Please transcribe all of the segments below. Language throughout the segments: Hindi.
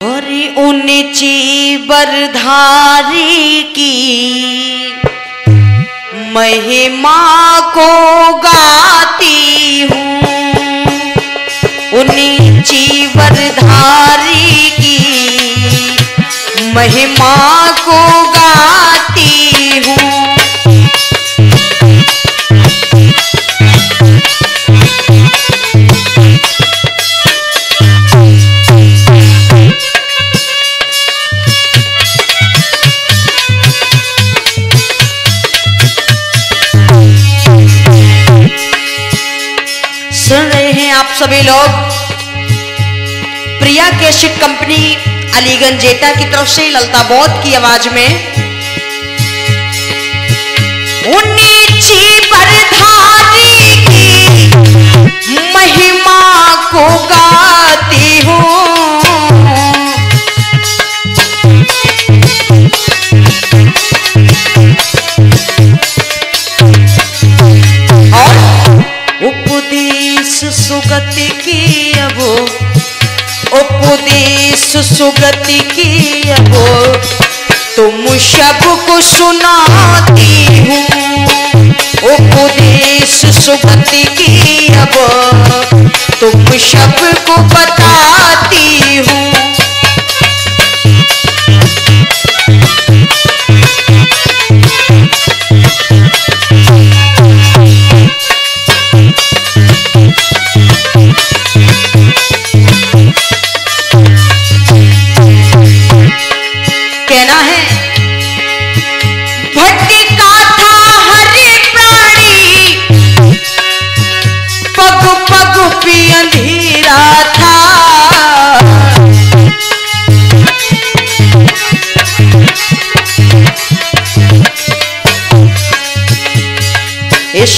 और ऊँची बरधारी की महिमा को गाती हूँ। ऊँची बरधारी की महिमा को गाती सभी लोग। प्रिया केशिक कंपनी अलीगंज जेटा की तरफ़ से ललता बौद्ध की आवाज़ में। उन्नीची की महिमा को गाती सुगति की अब उपदेश सुगति की अबो तुम शब को सुनाती हूँ। उपदेश सुगति की अबो तुम सबको बताती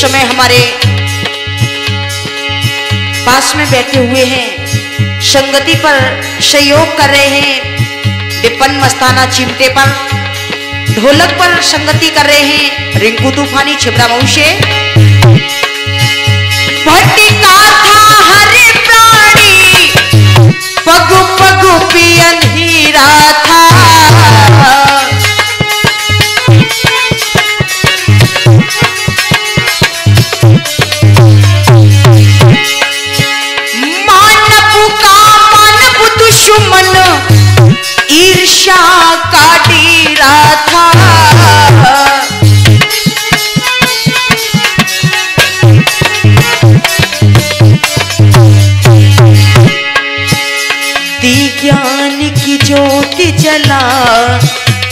समय हमारे पास में बैठे हुए हैं, संगति पर सहयोग कर रहे हैं विपन मस्ताना चिमटे पर, ढोलक पर संगति कर रहे हैं, रिंकू तूफानी छिबरा मऊशे। भटका था हरे प्राणी, पग पग पे अंधेरा था।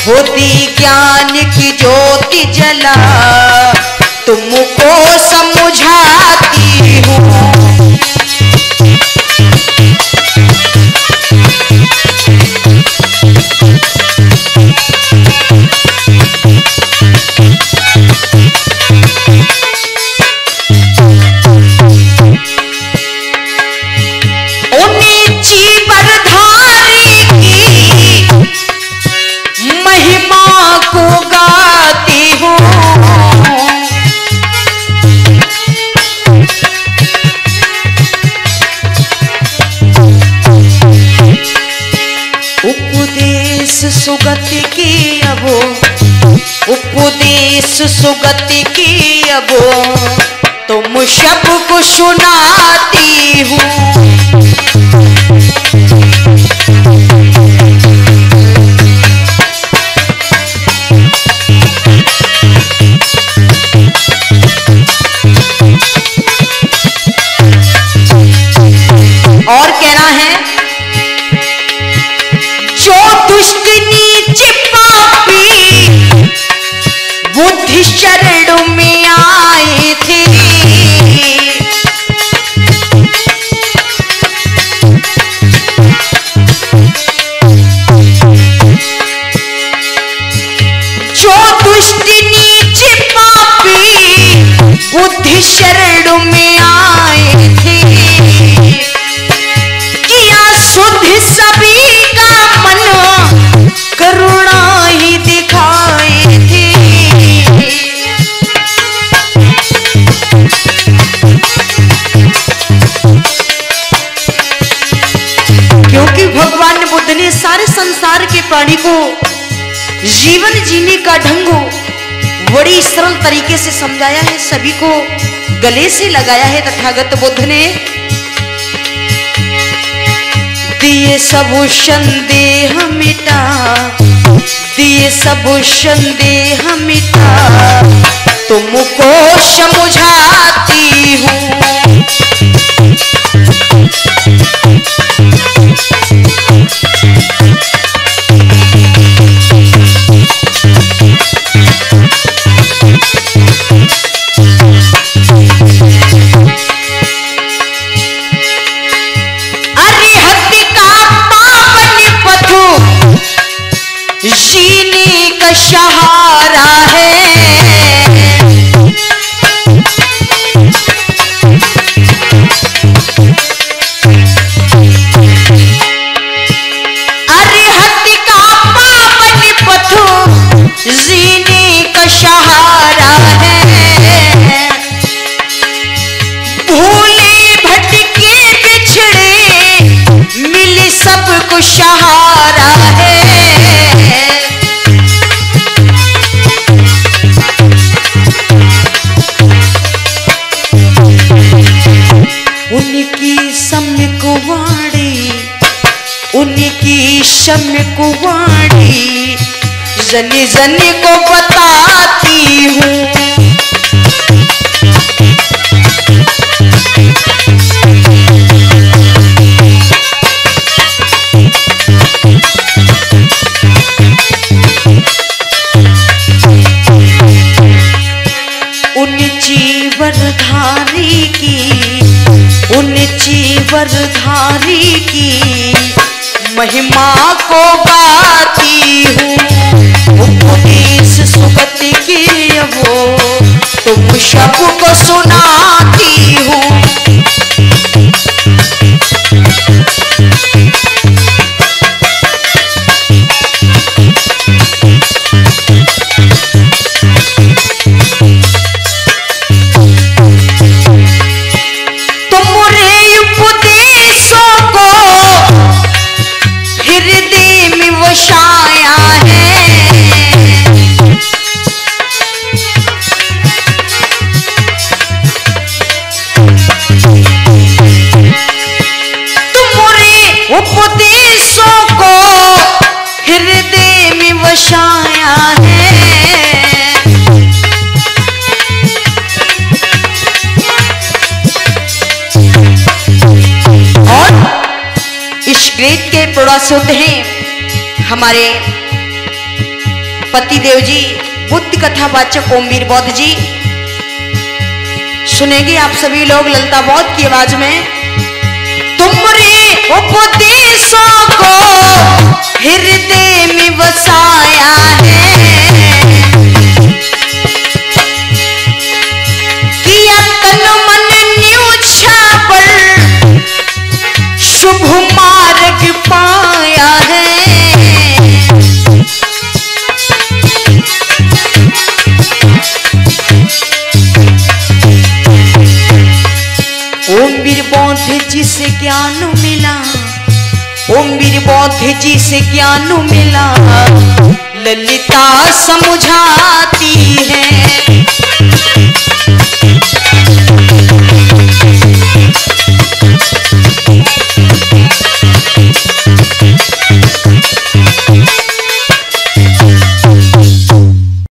होती ज्ञान की ज्योति जला। तुमको सुगति की अबो। उपदेश सुगति की अबो। तुम सबको सुनाती हूँ। प्राणी को जीवन जीने का ढंग बड़ी सरल तरीके से समझाया है, सभी को गले से लगाया है तथागत बुद्ध ने। दिए सब संदेह मिटा, दिए सब संदेह मिटा, तुमको समझाती सबको सहारा है। उनकी सम्यक वाणी उनकी सम्यक वाणी जन जन को बताती हूँ। चीवरधारी की महिमा को गाती हूँ। उपदेश सुगति के उपदेशों को हृदय में वसाया है। और इस ग्रेट के प्रोड़ासुद्ध हैं हमारे पति देव जी, बुद्ध कथा वाचक ओमवीर बौद्ध जी। सुनेंगे आप सभी लोग ललता बौद्ध की आवाज़ में। तुमरे उपदेशों बौद्ध जी से ज्ञान मिला। ललिता समझाती है